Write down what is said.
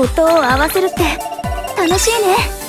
音を合わせるって楽しいね。